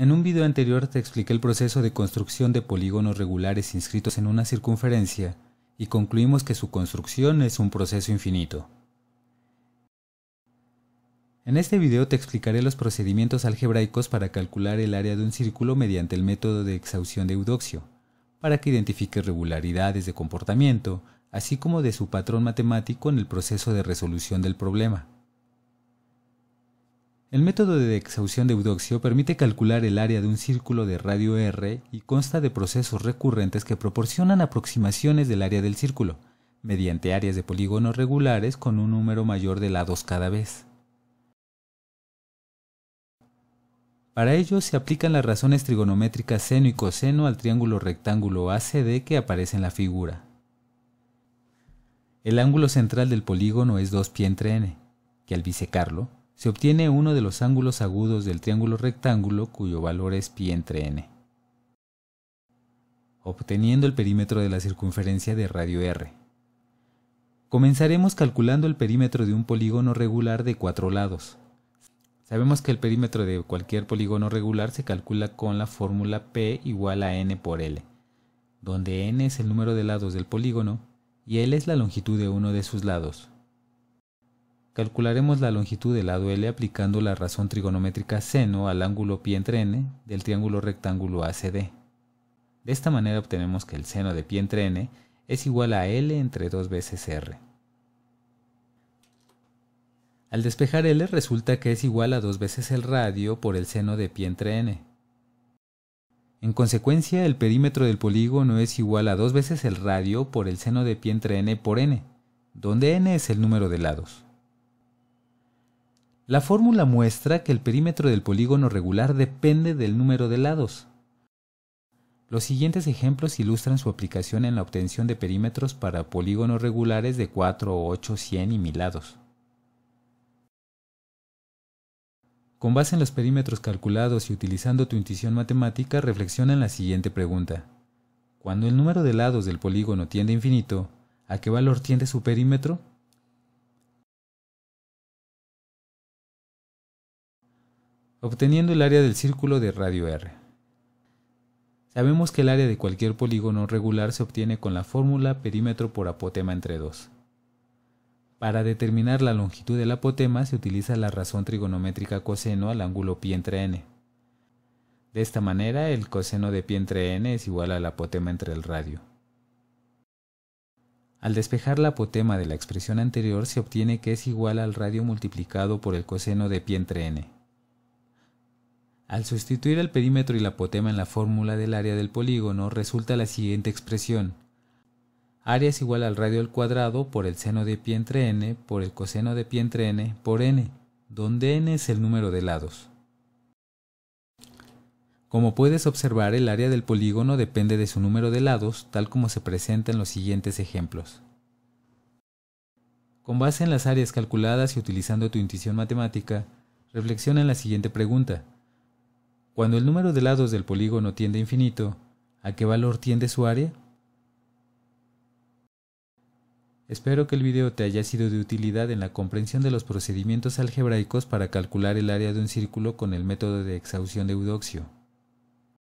En un video anterior te expliqué el proceso de construcción de polígonos regulares inscritos en una circunferencia y concluimos que su construcción es un proceso infinito. En este video te explicaré los procedimientos algebraicos para calcular el área de un círculo mediante el método de exhaustión de Eudoxio, para que identifiques regularidades de comportamiento, así como de su patrón matemático en el proceso de resolución del problema. El método de exhaustión de Eudoxio permite calcular el área de un círculo de radio r y consta de procesos recurrentes que proporcionan aproximaciones del área del círculo, mediante áreas de polígonos regulares con un número mayor de lados cada vez. Para ello se aplican las razones trigonométricas seno y coseno al triángulo rectángulo ACD que aparece en la figura. El ángulo central del polígono es 2 pi entre n, que al bisecarlo se obtiene uno de los ángulos agudos del triángulo rectángulo cuyo valor es pi entre n, obteniendo el perímetro de la circunferencia de radio r. Comenzaremos calculando el perímetro de un polígono regular de cuatro lados. Sabemos que el perímetro de cualquier polígono regular se calcula con la fórmula P igual a n por L, donde n es el número de lados del polígono y L es la longitud de uno de sus lados. Calcularemos la longitud del lado L aplicando la razón trigonométrica seno al ángulo pi entre n del triángulo rectángulo ACD. De esta manera obtenemos que el seno de pi entre n es igual a L entre 2 veces R. Al despejar L resulta que es igual a 2 veces el radio por el seno de pi entre n. En consecuencia, el perímetro del polígono es igual a 2 veces el radio por el seno de pi entre n por n, donde n es el número de lados. La fórmula muestra que el perímetro del polígono regular depende del número de lados. Los siguientes ejemplos ilustran su aplicación en la obtención de perímetros para polígonos regulares de 4, 8, 100 y 1000 lados. Con base en los perímetros calculados y utilizando tu intuición matemática, reflexiona en la siguiente pregunta. Cuando el número de lados del polígono tiende a infinito, ¿a qué valor tiende su perímetro? Obteniendo el área del círculo de radio r. Sabemos que el área de cualquier polígono regular se obtiene con la fórmula perímetro por apotema entre 2. Para determinar la longitud del apotema se utiliza la razón trigonométrica coseno al ángulo pi entre n. De esta manera, el coseno de pi entre n es igual al apotema entre el radio. Al despejar la apotema de la expresión anterior se obtiene que es igual al radio multiplicado por el coseno de pi entre n. Al sustituir el perímetro y la apotema en la fórmula del área del polígono, resulta la siguiente expresión. Área es igual al radio al cuadrado por el seno de pi entre n por el coseno de pi entre n por n, donde n es el número de lados. Como puedes observar, el área del polígono depende de su número de lados, tal como se presenta en los siguientes ejemplos. Con base en las áreas calculadas y utilizando tu intuición matemática, reflexiona en la siguiente pregunta. Cuando el número de lados del polígono tiende a infinito, ¿a qué valor tiende su área? Espero que el video te haya sido de utilidad en la comprensión de los procedimientos algebraicos para calcular el área de un círculo con el método de exhaustión de Eudoxio.